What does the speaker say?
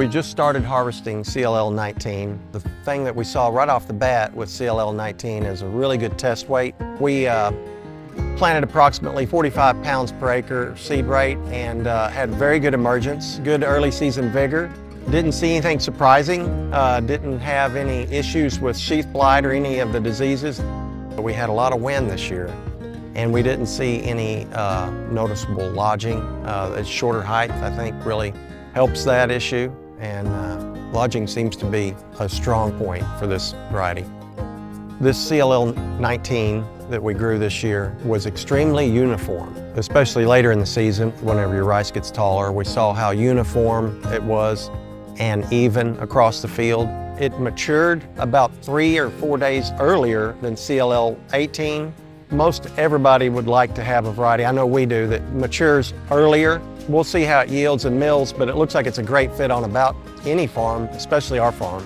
We just started harvesting CLL 19. The thing that we saw right off the bat with CLL 19 is a really good test weight. We uh, planted approximately 45 pounds per acre seed rate and uh, had very good emergence, good early season vigor. Didn't see anything surprising, uh, didn't have any issues with sheath blight or any of the diseases. We had a lot of wind this year and we didn't see any uh, noticeable lodging. Uh, shorter height, I think, really helps that issue and uh, lodging seems to be a strong point for this variety. This CLL 19 that we grew this year was extremely uniform, especially later in the season whenever your rice gets taller. We saw how uniform it was and even across the field. It matured about three or four days earlier than CLL 18. Most everybody would like to have a variety, I know we do, that matures earlier. We'll see how it yields and mills, but it looks like it's a great fit on about any farm, especially our farm.